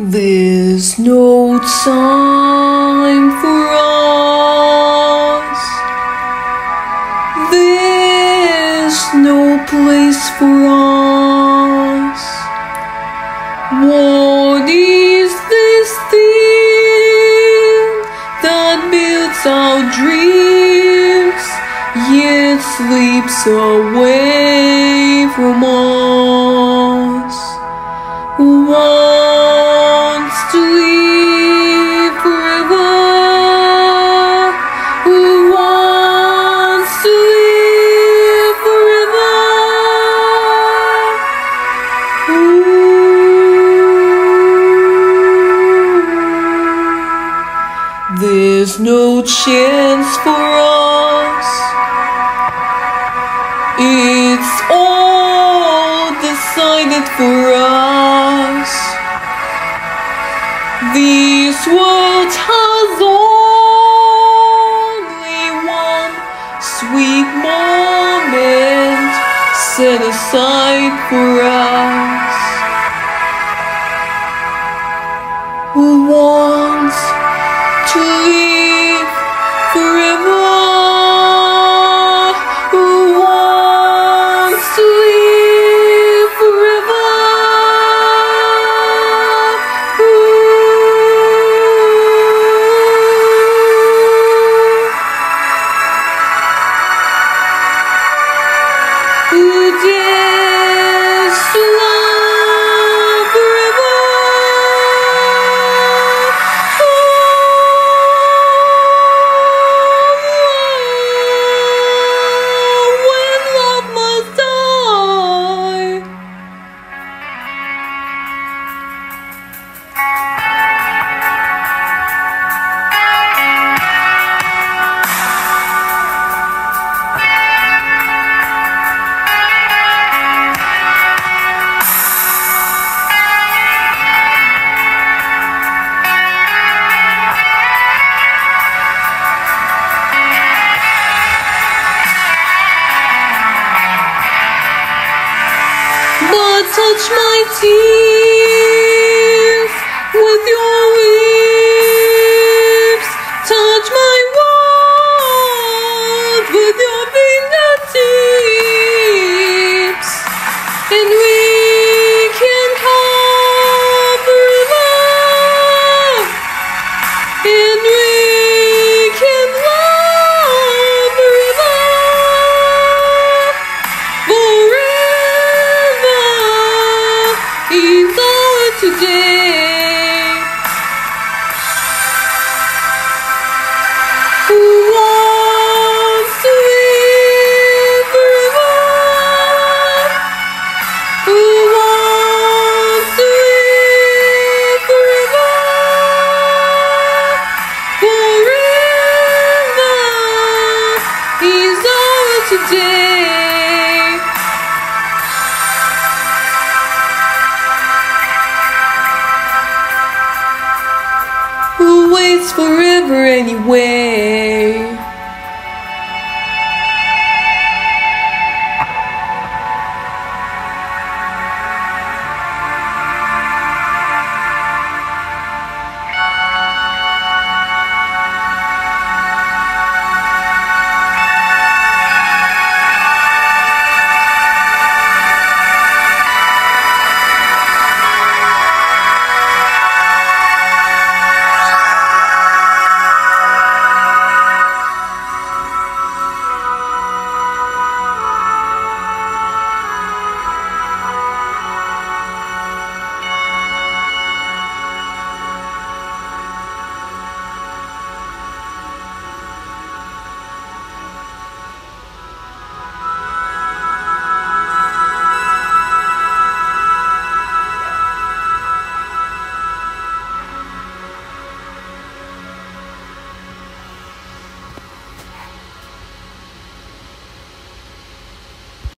There's no time for us. There's no place for us. What is this thing that builds our dreams yet sleeps away from us? Who chance for us. It's all decided for us. This world has only one sweet moment set aside for us. Who wants to live touch my tears Forever anyway?